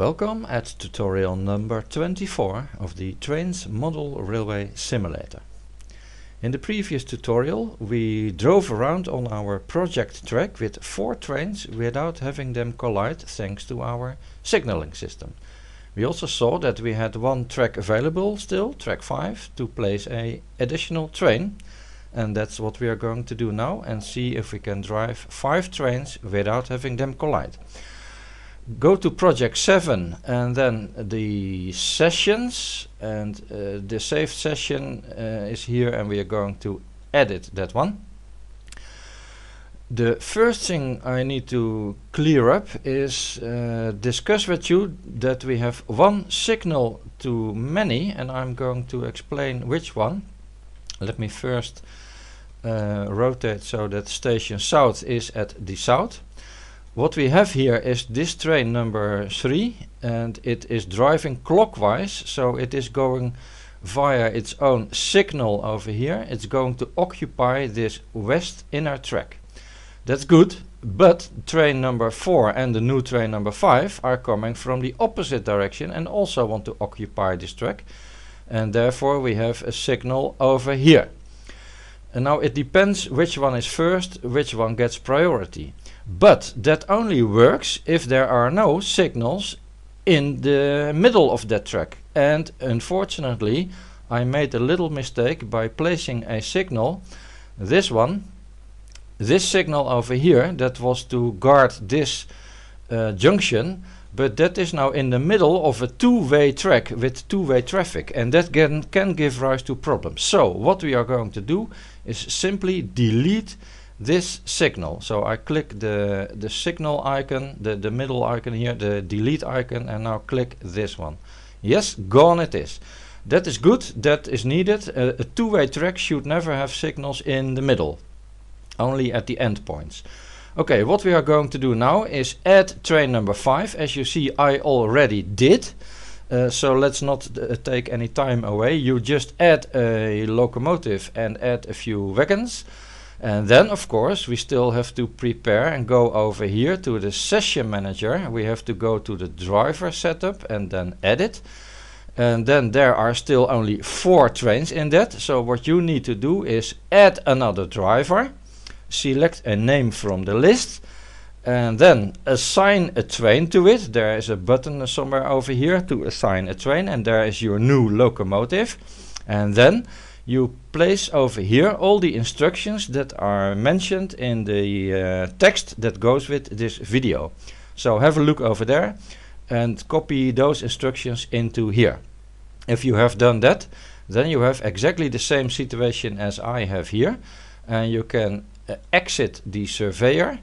Welcome at tutorial number 24 of the Trainz Model Railway Simulator. In the previous tutorial we drove around on our project track with four trains without having them collide thanks to our signaling system. We also saw that we had one track available still, track 5, to place a additional train and that's what we are going to do now and see if we can drive five trains without having them collide go to project 7 and then the sessions and uh, the saved session uh, is here and we are going to edit that one. The first thing I need to clear up is uh, discuss with you that we have one signal to many and I'm going to explain which one. Let me first uh, rotate so that station south is at the south what we have here is this train number 3 and it is driving clockwise so it is going via its own signal over here. It's going to occupy this west inner track. That's good, but train number 4 and the new train number 5 are coming from the opposite direction and also want to occupy this track and therefore we have a signal over here. And now it depends which one is first, which one gets priority. But that only works if there are no signals in the middle of that track. And unfortunately, I made a little mistake by placing a signal, this one, this signal over here, that was to guard this uh, junction, but that is now in the middle of a two-way track with two-way traffic and that can, can give rise to problems. So what we are going to do is simply delete this signal. So I click the, the signal icon, the, the middle icon here, the delete icon, and now click this one. Yes, gone it is. That is good, that is needed. Uh, a two-way track should never have signals in the middle, only at the endpoints. Okay, what we are going to do now is add train number 5. As you see, I already did. Uh, so let's not uh, take any time away. You just add a locomotive and add a few wagons. And then, of course, we still have to prepare and go over here to the session manager. We have to go to the driver setup and then edit. And then there are still only four trains in that. So what you need to do is add another driver, select a name from the list, and then assign a train to it. There is a button somewhere over here to assign a train, and there is your new locomotive. And then you place over here all the instructions that are mentioned in the uh, text that goes with this video. So have a look over there and copy those instructions into here. If you have done that, then you have exactly the same situation as I have here. And you can uh, exit the surveyor.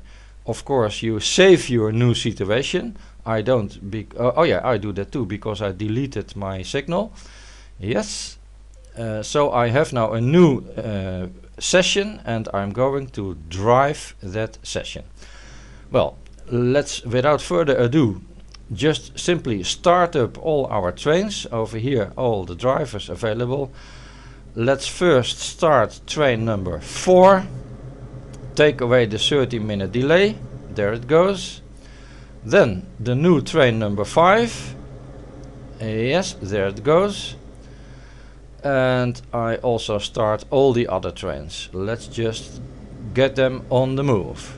Of course, you save your new situation. I don't, uh, oh yeah, I do that too because I deleted my signal. Yes, uh, so I have now a new uh, session and I'm going to drive that session. Well, let's without further ado just simply start up all our trains. Over here all the drivers available. Let's first start train number 4. Take away the 30 minute delay. There it goes. Then the new train number 5. Uh, yes, there it goes and I also start all the other trains. Let's just get them on the move.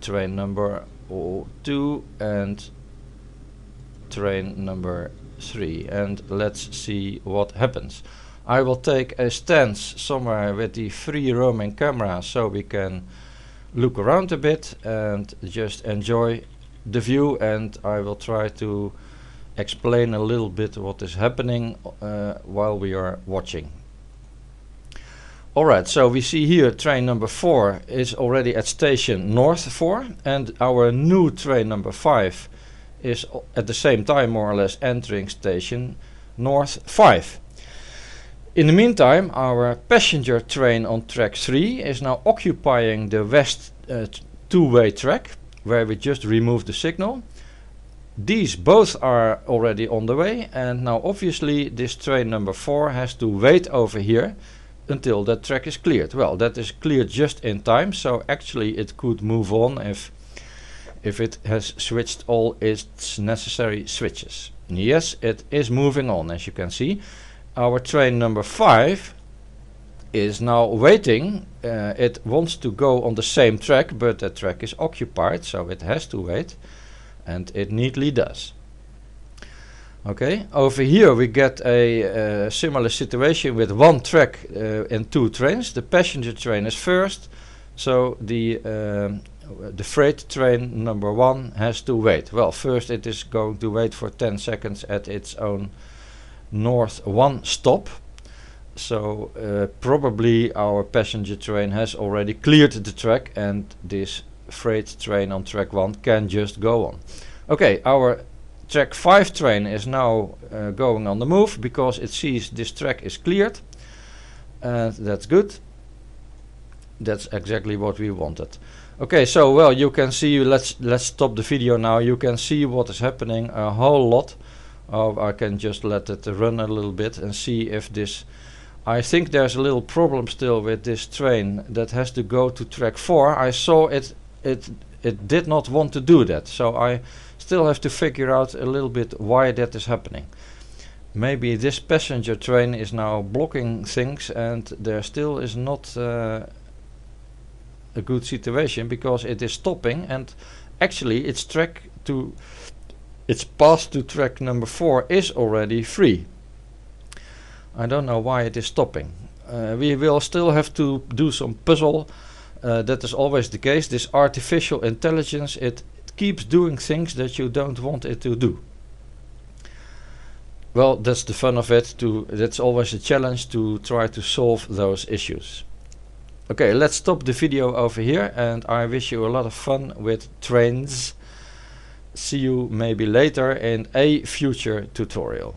Train number 2 and train number 3 and let's see what happens. I will take a stance somewhere with the free roaming camera so we can look around a bit and just enjoy the view and I will try to explain a little bit what is happening uh, while we are watching. Alright, so we see here train number 4 is already at station north 4 and our new train number 5 is at the same time more or less entering station north 5. In the meantime, our passenger train on track 3 is now occupying the west uh, two-way track where we just removed the signal these both are already on the way and now obviously this train number 4 has to wait over here until that track is cleared. Well that is cleared just in time so actually it could move on if if it has switched all its necessary switches. Yes, it is moving on as you can see. Our train number 5 is now waiting. Uh, it wants to go on the same track, but that track is occupied, so it has to wait, and it neatly does. Okay, over here we get a uh, similar situation with one track uh, and two trains. The passenger train is first, so the um, the freight train number one has to wait. Well, first it is going to wait for 10 seconds at its own north one stop so uh, probably our passenger train has already cleared the track and this freight train on track 1 can just go on. Okay, our track 5 train is now uh, going on the move because it sees this track is cleared and that's good. That's exactly what we wanted. Okay, so well you can see, let's, let's stop the video now, you can see what is happening a whole lot. Oh, I can just let it run a little bit and see if this I think there's a little problem still with this train that has to go to track 4. I saw it it it did not want to do that. So I still have to figure out a little bit why that is happening. Maybe this passenger train is now blocking things and there still is not uh, a good situation because it is stopping and actually its track to its path to track number 4 is already free. I don't know why it is stopping. Uh, we will still have to do some puzzle. Uh, that is always the case. This artificial intelligence, it, keeps doing things that you don't want it to do. Well, that's the fun of it. To That's always a challenge to try to solve those issues. Okay, let's stop the video over here and I wish you a lot of fun with trains. See you maybe later in a future tutorial.